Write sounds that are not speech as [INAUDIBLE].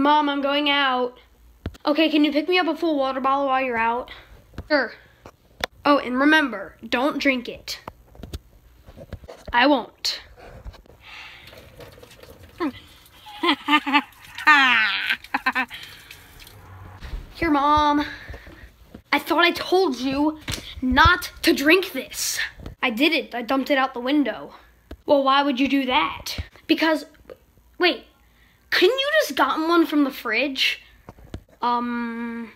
Mom, I'm going out. Okay, can you pick me up a full water bottle while you're out? Sure. Oh, and remember, don't drink it. I won't. [LAUGHS] Here, Mom. I thought I told you not to drink this. I didn't. I dumped it out the window. Well, why would you do that? Because, wait, couldn't you just gotten one from the fridge? Um,